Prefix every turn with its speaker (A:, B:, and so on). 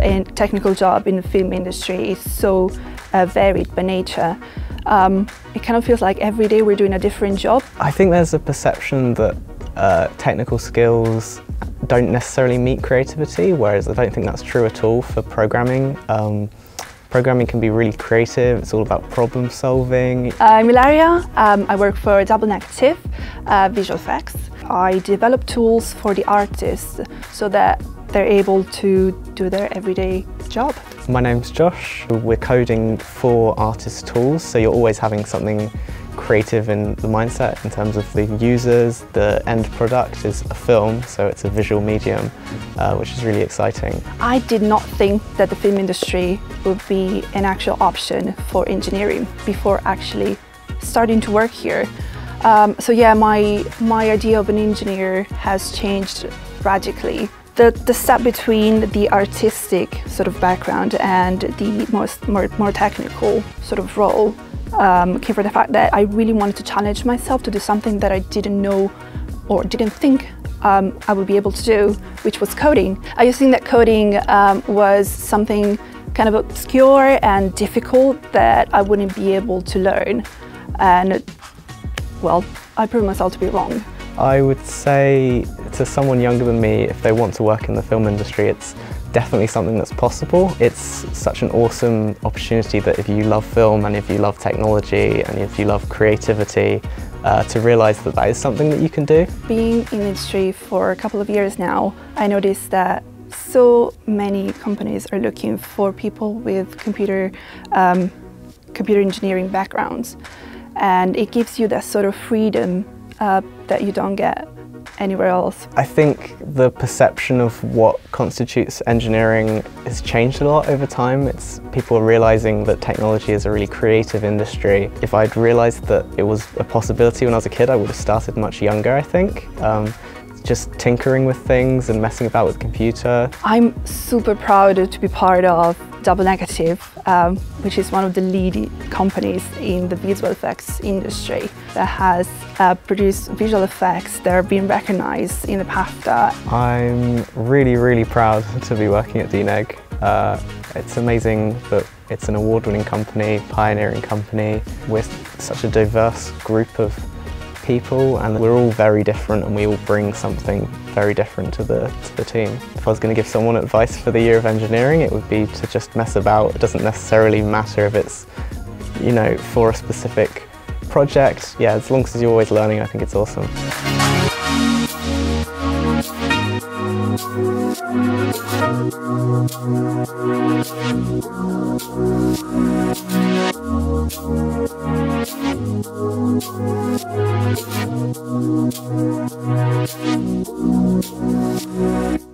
A: A technical job in the film industry is so uh, varied by nature. Um, it kind of feels like every day we're doing a different job.
B: I think there's a perception that uh, technical skills don't necessarily meet creativity, whereas I don't think that's true at all for programming. Um, programming can be really creative, it's all about problem solving.
A: I'm Ilaria, um, I work for Double Negative uh, Visual Effects. I develop tools for the artists so that they're able to do their everyday job.
B: My name's Josh. We're coding for artist tools, so you're always having something creative in the mindset in terms of the users. The end product is a film, so it's a visual medium, uh, which is really exciting.
A: I did not think that the film industry would be an actual option for engineering before actually starting to work here. Um, so yeah, my, my idea of an engineer has changed radically. The, the step between the artistic sort of background and the most, more, more technical sort of role um, came from the fact that I really wanted to challenge myself to do something that I didn't know or didn't think um, I would be able to do, which was coding. I used to think that coding um, was something kind of obscure and difficult that I wouldn't be able to learn. And well, I proved myself to be wrong.
B: I would say to someone younger than me, if they want to work in the film industry, it's definitely something that's possible. It's such an awesome opportunity that if you love film and if you love technology and if you love creativity, uh, to realise that that is something that you can do.
A: Being in the industry for a couple of years now, I noticed that so many companies are looking for people with computer, um, computer engineering backgrounds and it gives you that sort of freedom uh, that you don't get anywhere else.
B: I think the perception of what constitutes engineering has changed a lot over time. It's people realizing that technology is a really creative industry. If I'd realized that it was a possibility when I was a kid, I would have started much younger, I think. Um, just tinkering with things and messing about with computer.
A: I'm super proud to be part of Double Negative, um, which is one of the leading companies in the visual effects industry that has uh, produced visual effects that have been recognized in the BAFTA.
B: I'm really, really proud to be working at DNEG. Uh, it's amazing that it's an award-winning company, pioneering company, with such a diverse group of people and we're all very different and we all bring something very different to the, to the team. If I was going to give someone advice for the year of engineering it would be to just mess about. It doesn't necessarily matter if it's you know for a specific project. Yeah, as long as you're always learning I think it's awesome. Thank you.